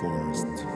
forest.